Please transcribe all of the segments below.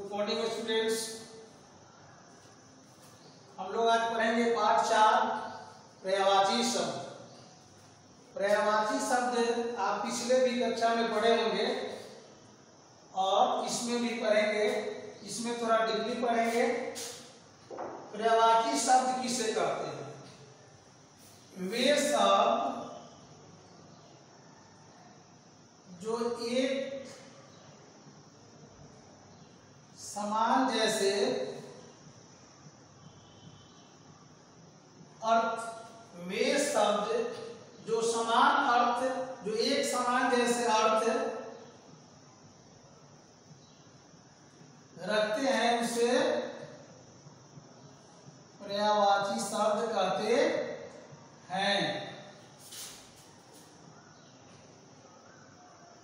Good morning students हम लोग आज पढ़ेंगे पाठ चार, पर्यावाची शब्द। पर्यावाची शब्द आप पिछले भी कक्षा में पढ़े होंगे, और इसमें भी पढ़ेंगे, इसमें थोड़ा डिग्री पढ़ेंगे। पर्यावाची शब्द किसे कहते हैं? वे शब्द जो एक जैसे अर्थ वे शब्द जो समान अर्थ जो एक समान जैसे अर्थ रखते हैं उसे पर्यावाची शब्द कहते हैं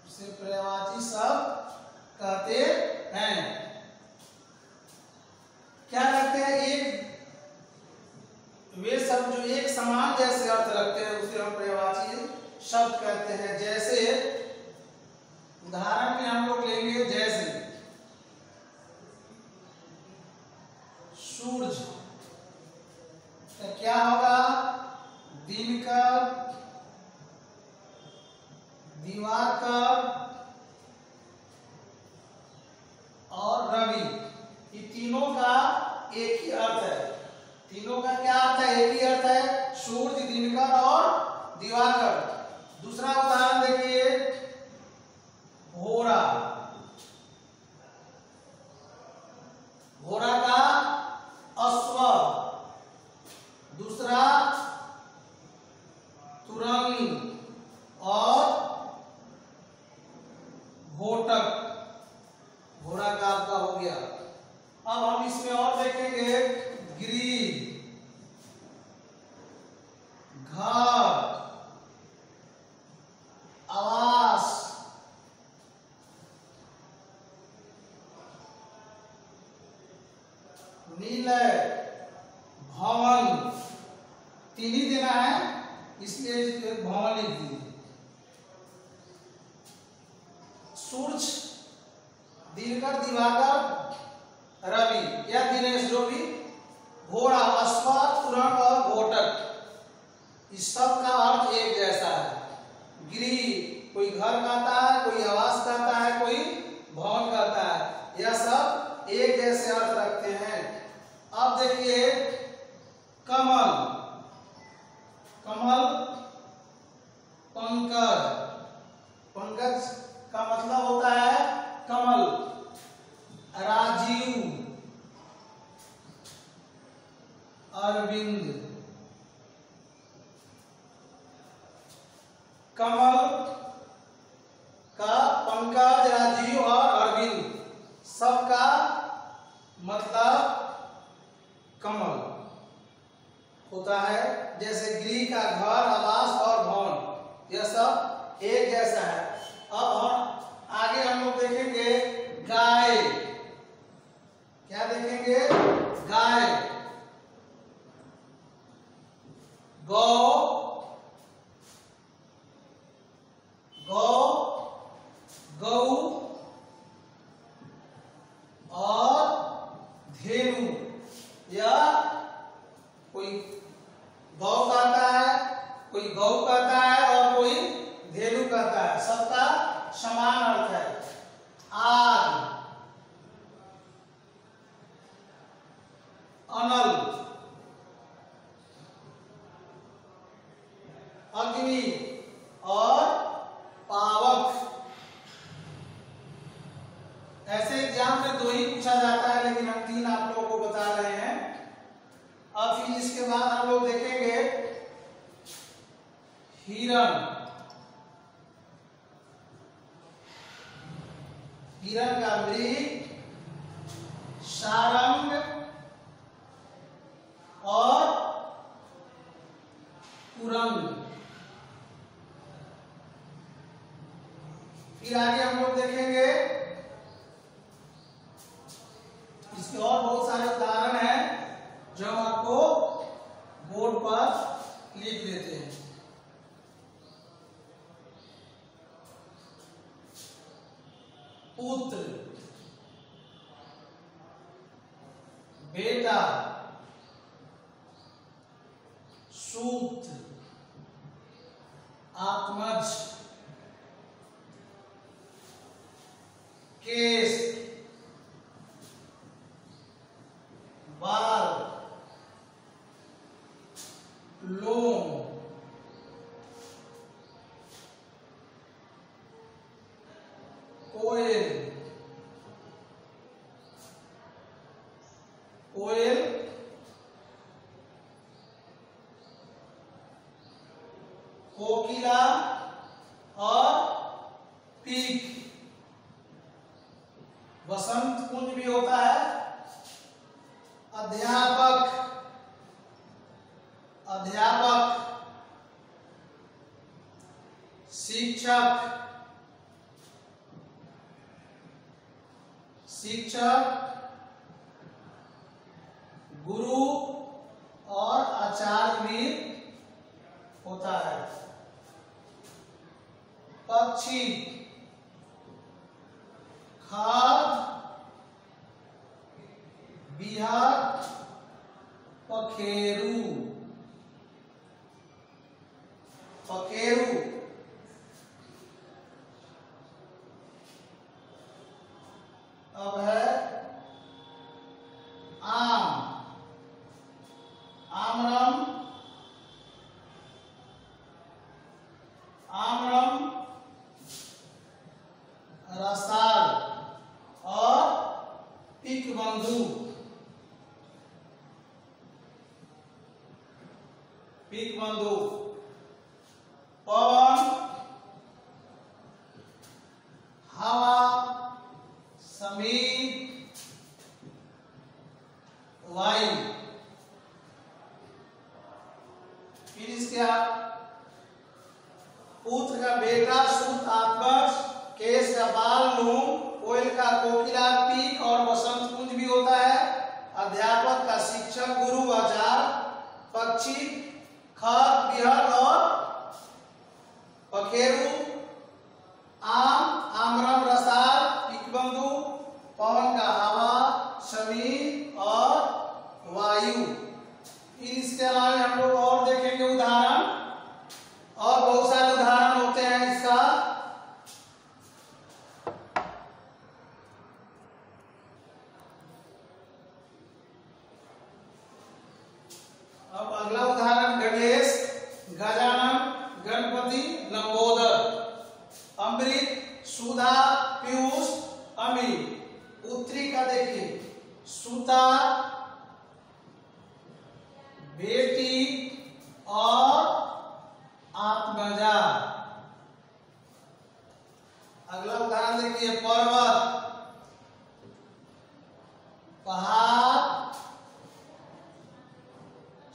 उसे पर्यावाची शब्द कहते हैं क्या रखते हैं एक वे शब्द जो एक समान जैसे अर्थ रखते हैं उसे हम पर्यावाची शब्द कहते हैं जैसे उदाहरण में हम लोग लेंगे जैसे सूरज तो क्या होगा दिन का दिवाकर और रवि ये तीनों का एक ही अर्थ है तीनों का एक ही अर्थ है सूर्य दिनकर और दिवाकर। दूसरा उदाहरण देखिए। घोरा घोरा का अश्व। दूसरा तुरंग और घोटक घोड़ा का आपका हो गया अब हम इसमें और देखेंगे ग्रीन घर आवास नीलय भवन तीन ही देना है इसलिए एक भवन दिए सूर्य दिनकर, दिवाकर, रवि, या दिनेश, जो भी, घोड़ा अश्व तुरंग और घोटक, इस सब का अर्थ एक जैसा है। गिरी, कोई घर कहता है, कोई आवास कहता है, कोई भवन कहता है, यह सब एक जैसे अर्थ रखते हैं अब देखिए कमल कमल पंकज पंकज का मतलब होता है कमल राजीव अरविंद कमल का पंकज राजीव और अरविंद। सबका मतलब कमल होता है, जैसे गृह का घर आवास और भवन। यह सब एक जैसा है। अब हम आगे हम लोग देखेंगे गाय। क्या देखेंगे? गाय। गौ गौ और धेनु या कोई गौ कहता है कोई गौ कहता है और कोई धेनु कहता है सबका समान अर्थ है आग अनल अग्नि और पावक ऐसे एग्ज़ाम में दो ही पूछा जाता है लेकिन हम तीन आप लोगों को बता रहे हैं अब फिर इसके बाद हम लोग देखेंगे हिरण हिरण का मृग सारंग और कुरंग फिर आगे हम लोग देखेंगे, इसके और बहुत सारे उदाहरण हैं जो हम आपको बोर्ड पर लिख देते हैं। पुत्र। बेटा। सूत्र। आत्मज। के कोकिला और पीक। वसंत कुंज भी होता है। अध्यापक। अध्यापक। शिक्षक। शिक्षक। गुरु और आचार्य भी होता है। पक्षी। खाद। बिहार। पखेरू। पखेरु अब है आम आमरम आमरम रसाल और पिक बंधु पिक बंधु पवन हवा समीर वायु फिर इसके आप पुत्र का बेटा सुत आत्मज केस का बाल, लूम, कोयल का कोकिला, पीक और वसंत कुंज भी होता है। अध्यापक का शिक्षक, गुरु आचार पक्षी खत बिहर और पखेरु आम आमरम रसाल पिकबंधु पवन का हवा समीर और वायु फिर इसके अलावा हम लोग और देखेंगे उदाहरण और बहुत सारे उदाहरण होते हैं इसका अब अगला उदाहरण गणेश गजानन गणपति लंबोदर अमृत सुधा पीयूष अमित उत्तरी का देखिए सुता, बेटी और आत्मजा। अगला उदाहरण देखिए, पर्वत, पहाड़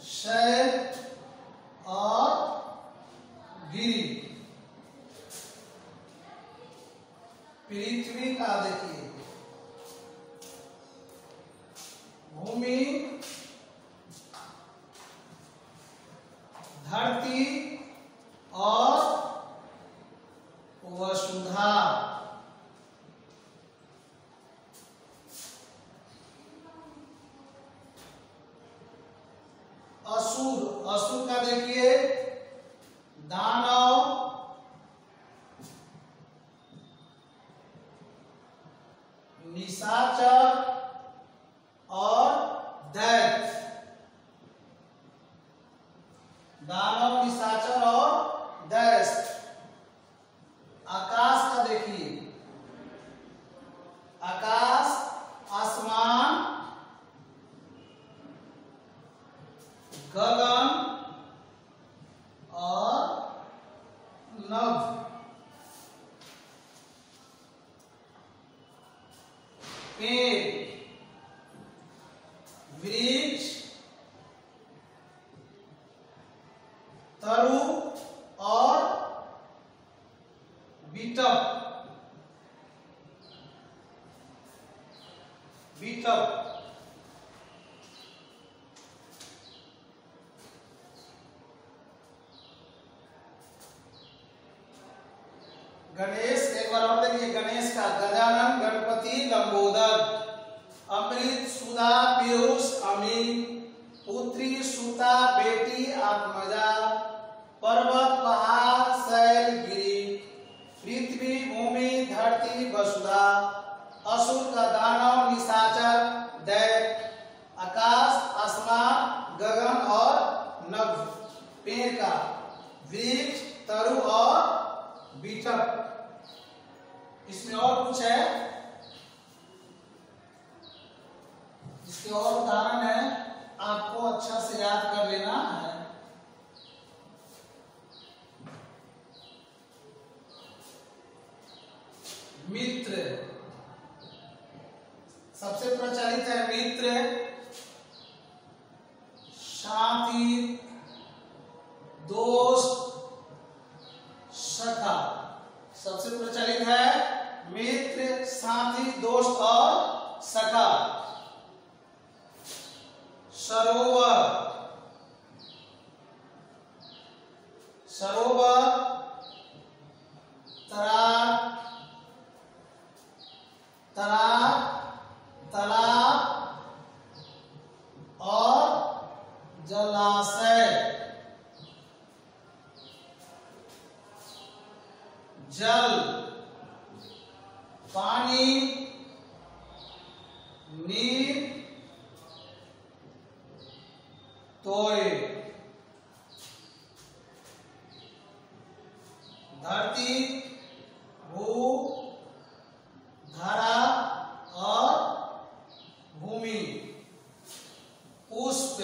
शैल और गिरी। पृथ्वी का देखिए। भूमि धरती और वसुधा। असुर असुर का देखिए दानव निशाचर और दैत्य दानव निशाचर और दैत्य आकाश का देखिए आकाश आसमान गगन और नभ। पेड़ वृक्ष तरु और बीटक बीटक गणेश एक बार और देखिए सुधा पीयूष अमी पुत्री सुता बेटी आत्मजा, पर्वत पहाड़ शैल गिरी, पृथ्वी भूमि धरती वसुधा, असुर का दानव निशाचर दैत आकाश, आसमान, गगन और नभ, पेड़ का वृक्ष, तरु और बीटक इसमें और कुछ है? इसके और उदाहरण है। आपको अच्छा से याद कर लेना है। मित्र। सबसे प्रचलित है मित्र। साथी दोस्त सखा सबसे प्रचलित है मित्र साथी दोस्त और सखा सरोवर सरोवर तरार तरार तालाब और जलाशय। जल पानी नीर तोय। धरती भू धरा और भूमि पुष्प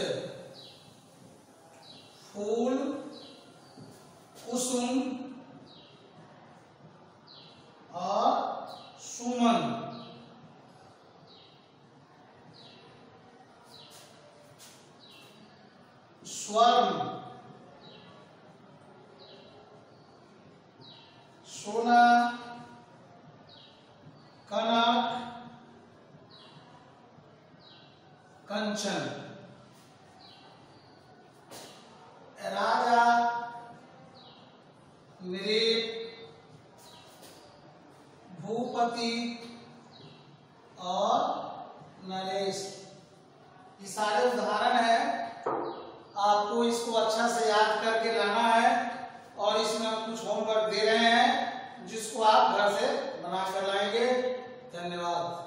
फूल कुसुम और सुमन स्वर्ण सोना कनक कंचन। राजा नृप भूपति और नरेश। ये सारे उदाहरण है। आपको इसको अच्छा से याद करके लाना है और इसमें हम कुछ होमवर्क दे रहे हैं, जिसको आप घर से बना कर लाएँगे। धन्यवाद।